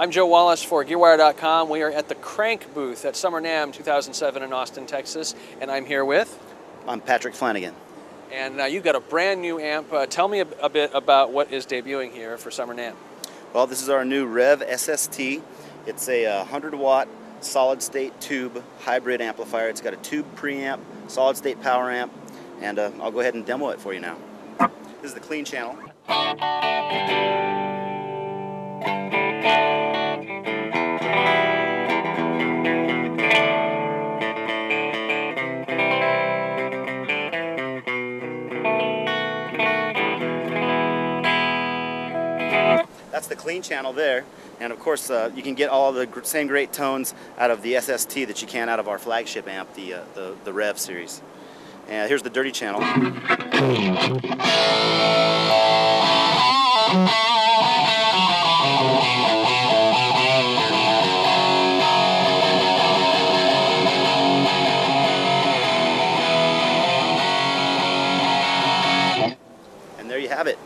I'm Joe Wallace for GearWire.com. We are at the Krank booth at Summer NAMM 2007 in Austin, Texas, and I'm here with. I'm Patrick Flanagan. And uh, you've got a brand new amp. Uh, tell me a, a, bit about what is debuting here for Summer NAMM. Well, this is our new Rev SST. It's a 100 uh, watt solid state tube hybrid amplifier. It's got a tube preamp, solid state power amp, and uh, I'll go ahead and demo it for you now. This is the clean channel. That's the clean channel there. And of course, uh, you can get all the same great tones out of the SST that you can out of our flagship amp, the, uh, the, the Rev series. And here's the dirty channel. And there you have it.